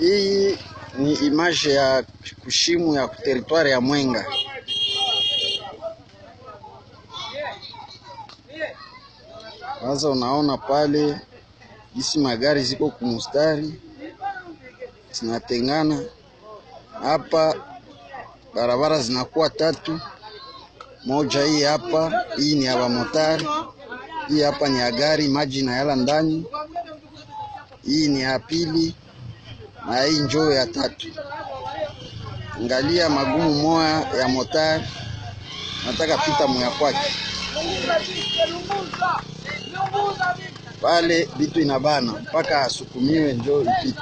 Hii ni image ya kushimu ya teritwari ya Mwenga. Sasa unaona pale jinsi magari ziko kumustari zinatengana. Hapa barabara zinakuwa tatu, moja hii hapa, hii ni ya bamotari, hii hapa ni ya gari maji na yala ndani, hii ni ya pili na hii njoo ya tatu. Angalia magumu moya ya motari, nataka pita moya kwake pale, bitu inabana mpaka asukumiwe njoo ipite.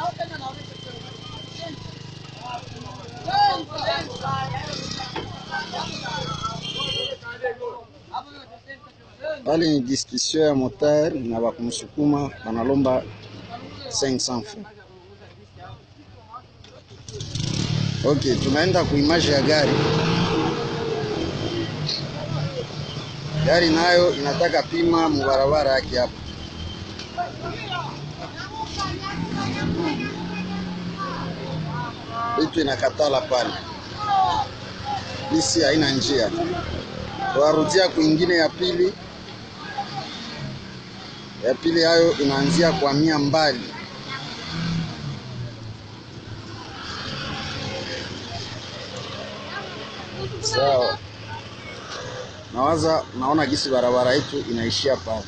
Pale ni discussion ya motari na bakumsukuma banalomba 500 francs. Ok, tunaenda kuimaji ya gari. Gari nayo inataka pima mubarabara yake hapa. Vitu inakatala pale, bisi haina njia, warudia kwingine ya pili. Ya pili hayo inaanzia kwa mia mbali Sawa, nawaza naona jinsi barabara yetu inaishia pale.